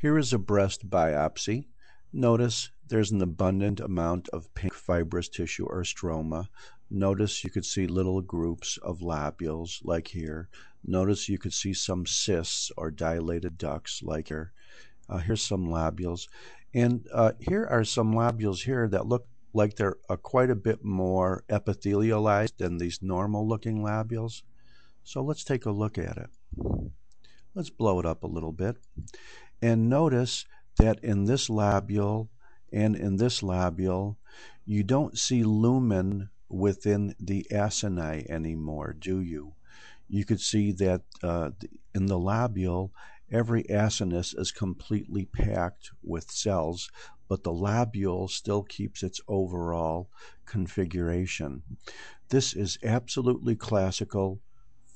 Here is a breast biopsy. Notice there's an abundant amount of pink fibrous tissue or stroma. Notice you could see little groups of lobules like here. Notice you could see some cysts or dilated ducts like here. Uh, here's some lobules. And uh, here are some lobules here that look like they're uh, quite a bit more epithelialized than these normal looking lobules. So let's take a look at it. Let's blow it up a little bit. And notice that in this lobule and in this lobule, you don't see lumen within the acini anymore, do you? You could see that uh, in the lobule, every acinus is completely packed with cells, but the lobule still keeps its overall configuration. This is absolutely classical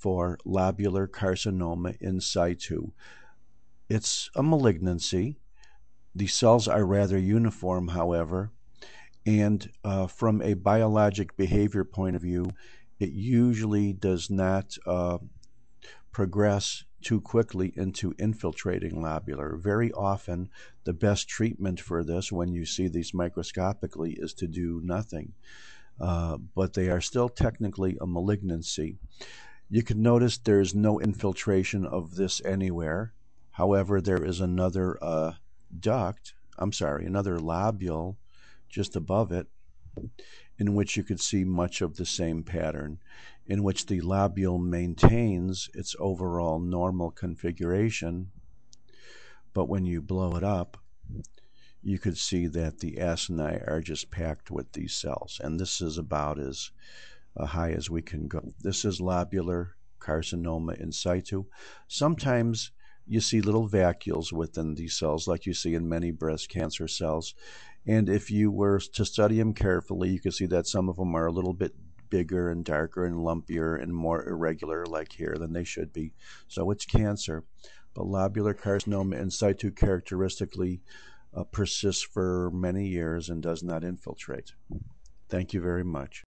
for lobular carcinoma in situ. It's a malignancy. The cells are rather uniform, however, and uh, from a biologic behavior point of view, it usually does not uh, progress too quickly into infiltrating lobular. Very often, the best treatment for this, when you see these microscopically, is to do nothing. Uh, but they are still technically a malignancy. You can notice there's no infiltration of this anywhere. However, there is another uh, duct, I'm sorry, another lobule just above it, in which you could see much of the same pattern, in which the lobule maintains its overall normal configuration, but when you blow it up, you could see that the acini are just packed with these cells, and this is about as uh, high as we can go. This is lobular carcinoma in situ. Sometimes you see little vacuoles within these cells, like you see in many breast cancer cells. And if you were to study them carefully, you can see that some of them are a little bit bigger and darker and lumpier and more irregular, like here, than they should be. So it's cancer. But lobular carcinoma in situ characteristically uh, persists for many years and does not infiltrate. Thank you very much.